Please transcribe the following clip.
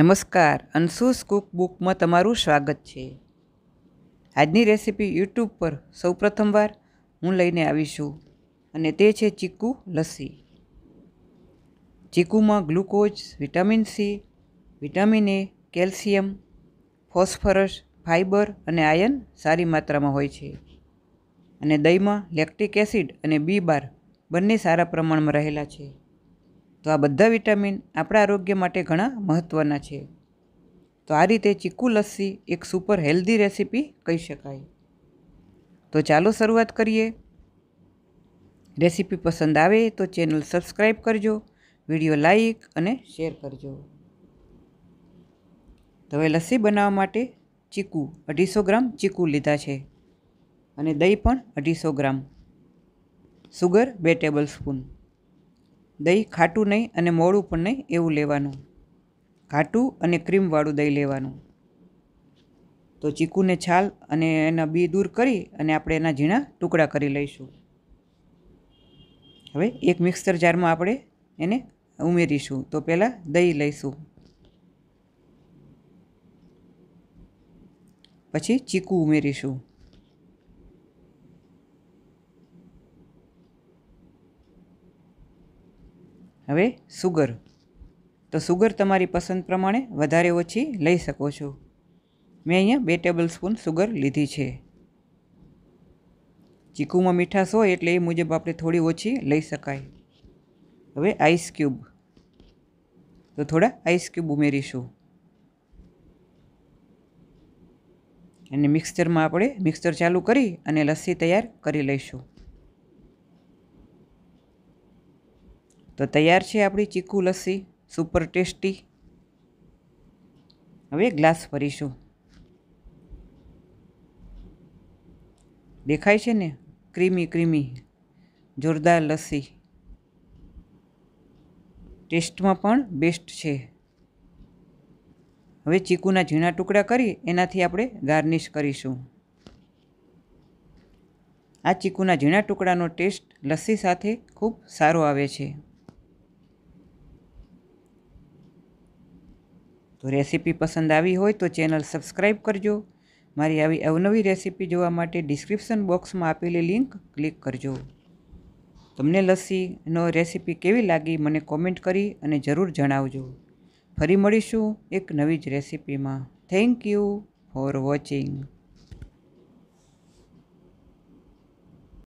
નમસ્કાર અનસુસ કુક બુકમાં તમારું સ્વાગત છે. આજની રેસીપી યુટ્યુબ પર સૌ પ્રથમવાર હું લઈને આવી છું અને તે છે ચીકુ lassi. ચીકુમાં glucose, vitamin C, vitamin A, calcium, phosphorus fibre અને આયન સારી માત્રામાં હોય છે. અને દહીંમાં લેક્ટિક એસિડ અને બી બાર બંને સારા પ્રમાણમાં રહેલા છે. તો આ બધા વિટામિન આપણા આરોગ્ય માટે ઘણા મહત્ત્વના છે. તો આ રીતે ચીકુ લસ્સી એક સુપર હેલ્ધી રેસીપી કહી શકાય. તો ચાલો શરૂઆત કરીએ. રેસીપી પસંદ આવે તો ચેનલ સબસ્ક્રાઈબ કરજો વીડિયો લાઈક અને શેર કરજો. તો હવે લસ્સી બનાવવા માટે ચીકુ અઢીસો ગ્રામ ચીકુ લીધા છે અને દહીં પણ અઢીસો ગ્રામ. સુગર બે ટેબલ સ્પૂન દહીં ખાટું નહીં અને મોડું પણ નહીં એવું લેવાનું. ખાટું અને ક્રીમવાળું દહીં લેવાનું. તો ચીકુને છાલ અને એના બી દૂર કરી અને આપણે એના ઝીણા ટુકડા કરી લઈશું. હવે એક મિક્સર જારમાં આપણે એને ઉમેરીશું. તો પહેલાં દહીં લઈશું. પછી ચીકુ ઉમેરીશું. હવે સુગર. તો સુગર તમારી પસંદ પ્રમાણે વધારે ઓછી લઈ શકો છો. મેં અહીંયા બે ટેબલ સ્પૂન સુગર લીધી છે. ચીકુમાં મીઠાશ હોય એટલે એ મુજબ આપણે થોડી ઓછી લઈ શકાય. હવે આઈસ ક્યુબ. તો થોડા આઈસ ક્યુબ ઉમેરીશું. અને મિક્સચરમાં આપણે મિક્સચર ચાલુ કરી અને લસ્સી તૈયાર કરી લઈશું. તો તૈયાર છે આપણી ચીકુ લસ્સી સુપર ટેસ્ટી હવે ગ્લાસ ભરીશું. દેખાય છે ને? ક્રીમી ક્રીમી, જોરદાર લસ્સી. ટેસ્ટમાં પણ બેસ્ટ છે. હવે ચીકુના ઝીણા ટુકડા કરી એનાથી આપણે ગાર્નિશ કરીશું. આ ચીકુના ઝીણા ટુકડાનો ટેસ્ટ લસ્સી સાથે ખૂબ સારો આવે છે. તો રેસીપી પસંદ આવી હોય તો ચેનલ સબસ્ક્રાઈબ કરજો. મારી આવી અવનવી રેસીપી જોવા માટે ડિસ્ક્રિપ્શન બોક્સમાં આપેલી લિંક ક્લિક કરજો. તમને લસ્સીનો રેસીપી કેવી લાગી મને કોમેન્ટ કરી અને જરૂર જણાવજો. ફરી મળીશું એક નવી જ રેસીપીમાં. Thank you for watching.